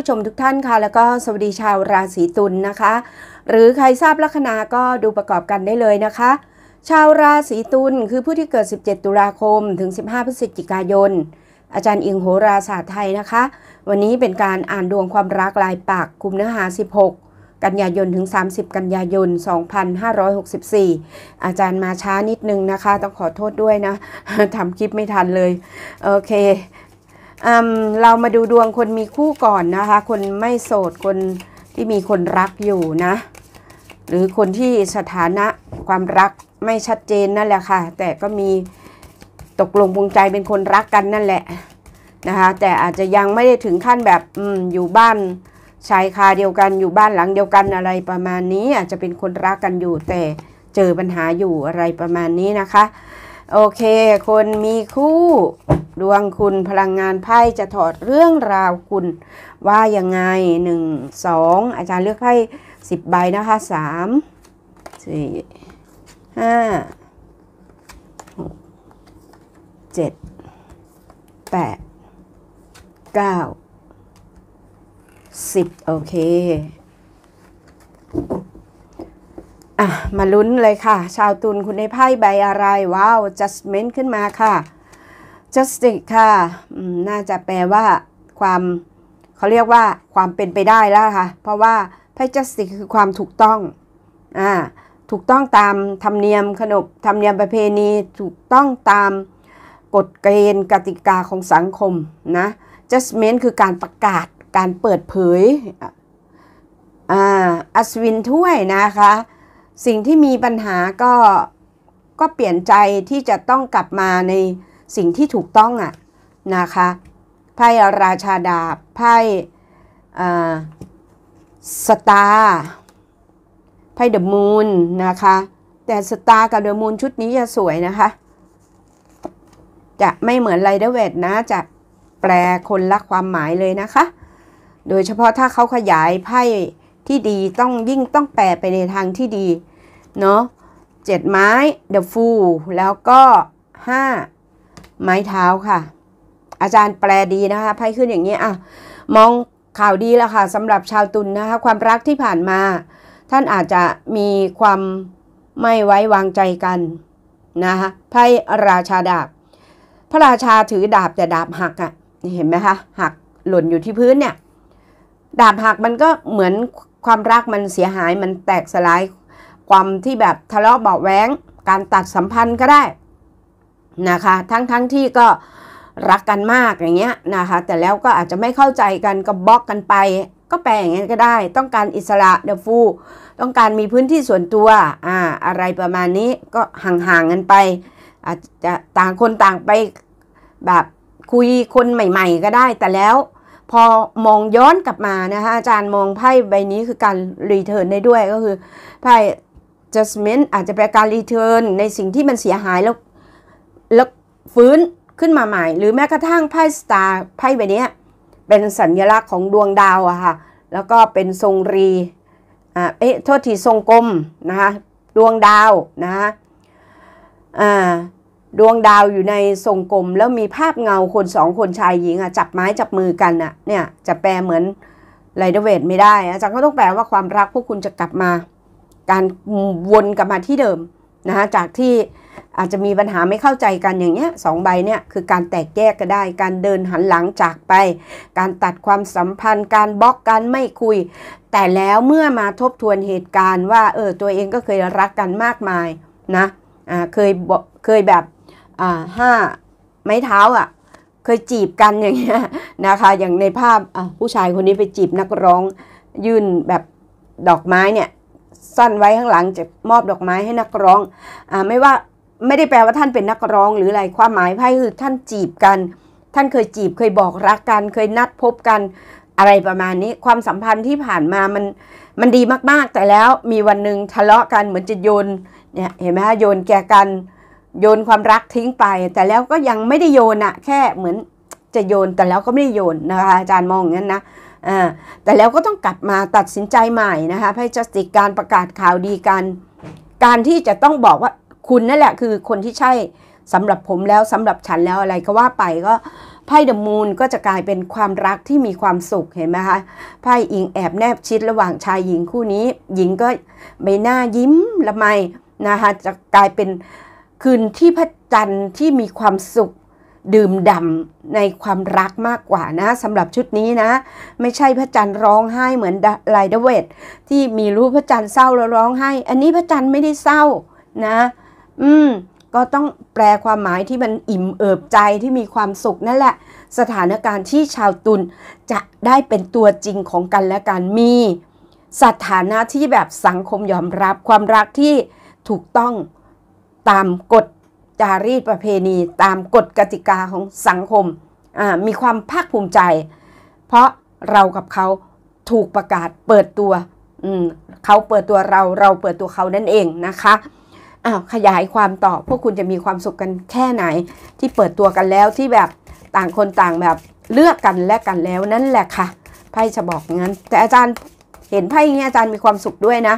ผู้ชมทุกท่านค่ะ แล้วก็สวัสดีชาวราศีตุลนนะคะ หรือใครทราบลัคนาก็ดูประกอบกันได้เลยนะคะ ชาวราศีตุลคือผู้ที่เกิด 17 ตุลาคมถึง 15 พฤศจิกายน อาจารย์อิงโหราศาสตร์ไทยนะคะ วันนี้เป็นการอ่านดวงความรักลายปากคุมเนื้อหา 16กันยายนถึง 30 กันยายน 2564 อาจารย์มาช้านิดนึงนะคะ ต้องขอโทษด้วยนะทำคลิปไม่ทันเลย โอเค เรามาดูดวงคนมีคู่ก่อนนะคะ คนไม่โสดคนที่มีคนรักอยู่นะ หรือคนที่สถานะความรักไม่ชัดเจนนั่นแหละค่ะ แต่ก็มีตกลงปรงใจเป็นคนรักกันนั่นแหละนะคะ แต่อาจจะยังไม่ได้ถึงขั้นแบบออยู่บ้านชายคาเดียวกันอยู่บ้านหลังเดียวกันอะไรประมาณนี้ อาจจะเป็นคนรักกันอยู่ แต่เจอปัญหาอยู่อะไรประมาณนี้นะคะ โอเค คนมีคู่ ดวงคุณพลังงานไพ่จะถอดเรื่องราวคุณ ว่ายังไง1 2อาจารย์เลือกไพ่10ใบนะคะ3 4 5 6 7 8 9 10โอเคอะมาลุ้นเลยค่ะ ชาวตุลคุณในไพ่ใบอะไร ว้าว judgment ขึ้นมาค่ะ justice ค่ะน่าจะแปลว่าความเขาเรียกว่าความเป็นไปได้แล้วค่ะ เพราะว่าไพ่ justice คือความถูกต้องอ่าถูกต้องตามธรรมเนียมขนบธรรมเนียมประเพณีถูกต้องตามกฎเกณฑ์กติกาของสังคมนะ judgment คือการประกาศการเปิดเผยอ่าอัศวินถ้วยนะคะ สิ่งที่มีปัญหาก็ก็เปลี่ยนใจที่จะต้องกลับมาใน สิ่งที่ถูกต้องอะนะคะไพ่ราชาดาบไพ่ star ไพ่ the moon นะคะ แต่ star กับ the moon ชุดนี้จะสวยนะคะ จะไม่เหมือน Rider Waite นะจะแปลคนละความหมายเลยนะคะ โดยเฉพาะถ้าเขาขยายไพ่ที่ดีต้องยิ่งต้องแปลไปในทางที่ดี เนาะเจ็ดไม้ The Fool แล้วก็ห้า ไม้เท้าค่ะ อาจารย์แปลดีนะคะไพ่ขึ้นอย่างนี้อะมองข่าวดีแล้วค่ะสำหรับชาวตุลนนะคะความรักที่ผ่านมา ท่านอาจจะมีความไม่ไว้วางใจกันนะคะไพ่ราชาดาบ พระราชาถือดาบแต่ดาบหักอะ่ะเห็นไหมคะหักหล่นอยู่ที่พื้นเนี่ย ดาบหักมันก็เหมือนความรักมันเสียหายมันแตกสลายความที่แบบทะเลาะเบาแหวงการตัดสัมพันธ์ก็ได้ นะคะ ทั้งๆทที่ก็รักกันมากอย่างเงี้ยนะคะ แต่แล้วก็อาจจะไม่เข้าใจกันก็บล็อกกันไป ก็แปลอย่างนี้ก็ได้ ต้องการอิสระเดฟูต้องการมีพื้นที่ส่วนตัวอ่าอะไรประมาณนี้ก็ห่างๆกันไป อาจจะต่างคนต่างไปแบบคุยคนใหม่ ๆ ก็ได้ แต่แล้วพอมองย้อนกลับมานะคะอาจารย์มองไพ่ใบนี้คือการ return ได้ด้วยก็คือไพ่ adjustment อาจจะแปลการ return ในสิ่งที่มันเสียหายแล้ว แล้วฟื้นขึ้นมาใหม่ หรือแม้กระทั่งไพ่ star ไพ่ใบนี้เป็นสัญลักษณ์ของดวงดาวอะค่ะ แล้วก็เป็นทรงรีอ่าเอ๊ะโทษทีทรงกลมนะคะดวงดาวนะคะอ่าดวงดาวอยู่ในทรงกลม แล้วมีภาพเงาคนสองคนชายหญิงอะจับไม้จับมือกันอะเนี่ยจะแปลเหมือนไรเดเวทไม่ได้อาจารย์ก็ต้องแปลว่าความรักพวกคุณจะกลับมา การวนกลับมาที่เดิมนะคะจากที่ อาจจะมีปัญหาไม่เข้าใจกันอย่างเงี้ยสองใบเนี่ยคือการแตกแยกก็ได้ การเดินหันหลังจากไป การตัดความสัมพันธ์ การบล็อกการไม่คุย แต่แล้วเมื่อมาทบทวนเหตุการณ์ว่าเออตัวเองก็เคยรักกันมากมายนะอ่าเคยเคยแบบอ่าห้าไม้เท้าอะเคยจีบกันอย่างเงี้ยนะคะอย่างในภาพผู้ชายคนนี้ไปจีบนักร้องยื่นแบบดอกไม้เนี่ยซ่อนไว้ข้างหลังจะมอบดอกไม้ให้นักร้องอไม่ว่า ไม่ได้แปลว่าท่านเป็นนักร้องหรืออะไรความหมายไพ่คือท่านจีบกัน ท่านเคยจีบเคยบอกรักกัน เคยนัดพบกันอะไรประมาณนี้ ความสัมพันธ์ที่ผ่านมามันมันดีมากๆ แต่แล้วมีวันหนึ่งทะเลาะกันเหมือนจะโยนเนี่ยเห็นไหมฮะโยนแกกัน โยนความรักทิ้งไป แต่แล้วก็ยังไม่ได้โยนอะแค่เหมือนจะโยนแต่แล้วก็ไม่ได้โยนนะคะอาจารย์มองอย่างนั้นนะแต่แล้วก็ต้องกลับมาตัดสินใจใหม่นะคะให้จัสติการประกาศข่าวดีกัน การที่จะต้องบอกว่า คุณนั่นแหละคือคนที่ใช่สำหรับผมแล้วสำหรับฉันแล้วอะไรก็ว่าไปก็ไพ่เดอะมูนก็จะกลายเป็นความรักที่มีความสุขเห็นไหมคะไพ่อิงแอบแนบชิดระหว่างชายหญิงคู่นี้ หญิงก็ใบหน้ายิ้มละไมนะคะจะกลายเป็นคืนที่พระจันทร์ที่มีความสุขดื่มด่ำในความรักมากกว่านะสำหรับชุดนี้นะ ไม่ใช่พระจันทร์ร้องไห้เหมือนไลเดเวตที่มีรูปพระจันทร์เศร้าแล้วร้องไห้ อันนี้พระจันทร์ไม่ได้เศร้านะ อืม ก็ต้องแปลความหมายที่มันอิ่มเอิบใจที่มีความสุขนั่นแหละ สถานการณ์ที่ชาวตุลจะได้เป็นตัวจริงของกันและกันมี สถานะที่แบบสังคมยอมรับความรักที่ถูกต้องตามกฎจารีตประเพณี ตามกฎกติกาของสังคมมีความภาคภูมิใจ เพราะเรากับเขาถูกประกาศเปิดตัวเขาเปิดตัวเราเราเปิดตัวเขานั่นเองนะคะ อ้าวขยายความต่อพวกคุณจะมีความสุขกันแค่ไหน ที่เปิดตัวกันแล้วที่แบบต่างคนต่างแบบเลือกกันและกันแล้วนั่นแหละค่ะไพ่จะบอกงั้น แต่อาจารย์เห็นไพ่นี้อาจารย์มีความสุขด้วยนะ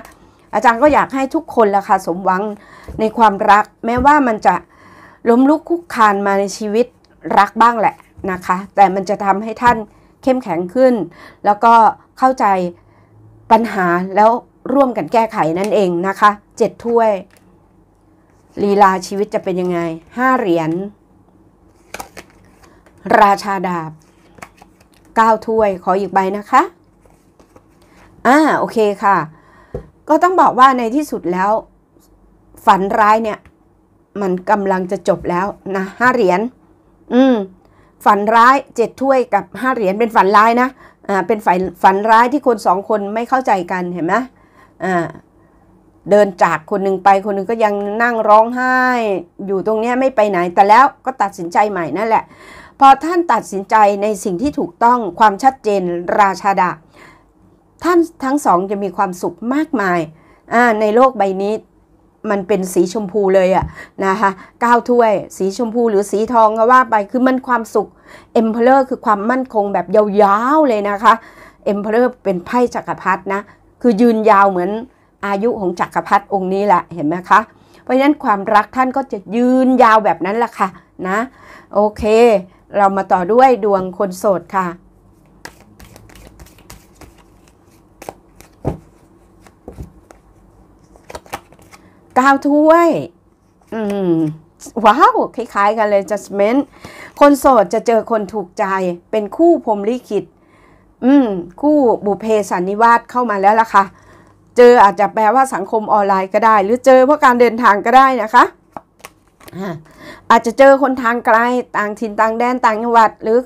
อาจารย์ก็อยากให้ทุกคนละค่ะสมหวังในความรัก แม้ว่ามันจะล้มลุกคุกคานมาในชีวิตรักบ้างแหละนะคะ แต่มันจะทำให้ท่านเข้มแข็งขึ้น แล้วก็เข้าใจปัญหาแล้วร่วมกันแก้ไขนั่นเองนะคะเจ็ดถ้วย ลีลาชีวิตจะเป็นยังไงห้าเหรียญ ราชาดาบเก้าถ้วยขออีกใบนะคะอ่าโอเคค่ะ ก็ต้องบอกว่าในที่สุดแล้ว ฝันร้ายเนี่ย มันกำลังจะจบแล้วนะห้าเหรียญอืมฝันร้ายเจ็ดถ้วยกับห้าเหรียญเป็นฝันร้ายนะอ่าเป็นฝันฝันร้ายที่คนสองคนไม่เข้าใจกันเห็นไหมอ่า เดินจากคนหนึ่งไปคนหนึ่งก็ยังนั่งร้องไห้ อยู่ตรงนี้ไม่ไปไหนแต่แล้วก็ตัดสินใจใหม่นั่นแหละ พอท่านตัดสินใจในสิ่งที่ถูกต้องความชัดเจนราชาดาท่านทั้งสองจะมีความสุขมากมายในโลกใบนี้มันเป็นสีชมพูเลยอะนะคะเก้าถ้วย สีชมพูหรือสีทองก็ว่าไปคือมันความสุข emperor คือความมั่นคงแบบยาวๆเลยนะคะ emperor เป็นไพ่จักรพรรดินะ คือยืนยาวเหมือน อายุของจักรพรรดิองค์นี้แหละเห็นไหมคะ เพราะฉะนั้นความรักท่านก็จะยืนยาวแบบนั้นแหละค่ะนะโอเค เรามาต่อด้วยดวงคนโสดค่ะก้าถ้วย อืม ว้าว คล้ายๆกันเลย judgment คนโสดจะเจอคนถูกใจ เป็นคู่พรมลิขิต อืม คู่บุเพสันนิวาสเข้ามาแล้วล่ะค่ะ เจออาจจะแปลว่าสังคมออนไลน์ก็ได้ หรือเจอเพราะการเดินทางก็ได้นะคะอาจจะเจอคนทางไกลต่างถิ่นต่างแดนต่างจังหวัด หรือ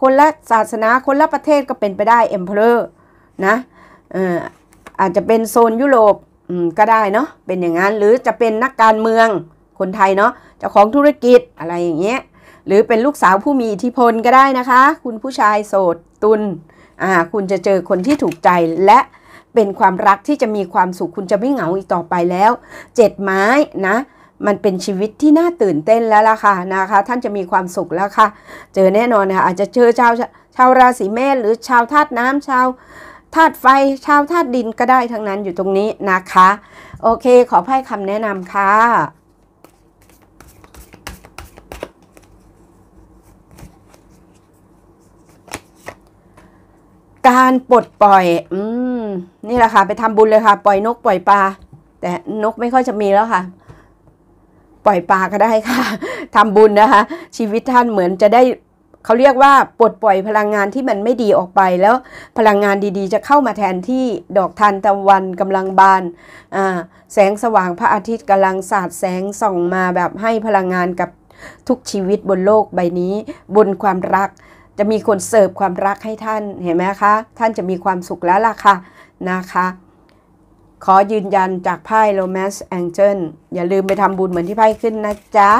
คนละศาสนาคนละประเทศก็เป็นไปได้เอ็มเพลอร์นะอาจจะเป็นโซนยุโรปก็ได้เนาะเป็นอย่างนั้นหรือจะเป็นนักการเมืองคนไทยเนาะเจ้าของธุรกิจอะไรอย่างเงี้ยหรือเป็นลูกสาวผู้มีอิทธิพลก็ได้นะคะ คุณผู้ชายโสดตุนอ่าคุณจะเจอคนที่ถูกใจและ เป็นความรักที่จะมีความสุขคุณจะไม่เหงาอีกต่อไปแล้วเจ็ดไม้นะมันเป็นชีวิตที่น่าตื่นเต้นแล้วล่ะค่ะนะคะ ท่านจะมีความสุขแล้วค่ะ เจอแน่นอนนะอาจจะเจอชาวชาวราศีเมษหรือชาวธาตุน้ำชาวธาตุไฟ ชาวธาตุดินก็ได้ทั้งนั้นอยู่ตรงนี้นะคะ โอเคขอให้คำแนะนำค่ะการปลดปล่อย อืม นี่แหละค่ะ ไปทำบุญเลยค่ะ ปล่อยนกปล่อยปลา แต่นกไม่ค่อยจะมีแล้วค่ะ ปล่อยปลาก็ได้ค่ะทำบุญนะคะ ชีวิตท่านเหมือนจะได้เขาเรียกว่าปลดปล่อยพลังงานที่มันไม่ดีออกไปแล้วพลังงานดีๆ จะเข้ามาแทนที่ดอกทานตะวันกำลังบานแสงสว่างพระอาทิตย์กำลังสาดแสงส่องมาแบบให้พลังงานกับทุกชีวิตบนโลกใบนี้ บนความรัก จะมีคนเสิร์ฟความรักให้ท่านเห็นไหมคะ ท่านจะมีความสุขแล้วล่ะค่ะ นะคะ ขอยืนยันจากไพ่ Romance Angel อย่าลืมไปทำบุญเหมือนที่ไพ่ขึ้นนะจ๊ะ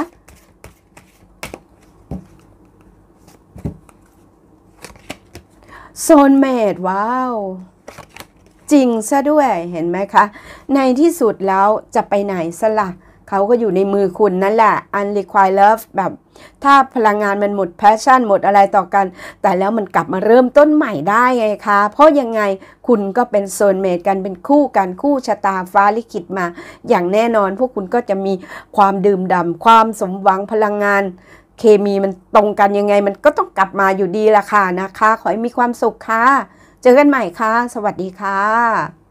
โซนเมดว้าว จริงซะด้วยเห็นไหมคะ ในที่สุดแล้วจะไปไหนสละ เขาก็อยู่ในมือคุณนั่นแหละ unrequited love แบบ ถ้าพลังงานมันหมด passion หมดอะไรต่อกัน แต่แล้วมันกลับมาเริ่มต้นใหม่ได้ไงคะ เพราะยังไงคุณก็เป็นโซนเมดกันเป็นคู่กันคู่ชะตาฟ้าลิขิตมา อย่างแน่นอนพวกคุณก็จะมีความดื่มด่ำความสมหวังพลังงานเคมีมันตรงกันยังไง มันก็ต้องกลับมาอยู่ดีละค่ะนะคะ ขอให้มีความสุขค่ะ เจอกันใหม่ค่ะ สวัสดีค่ะ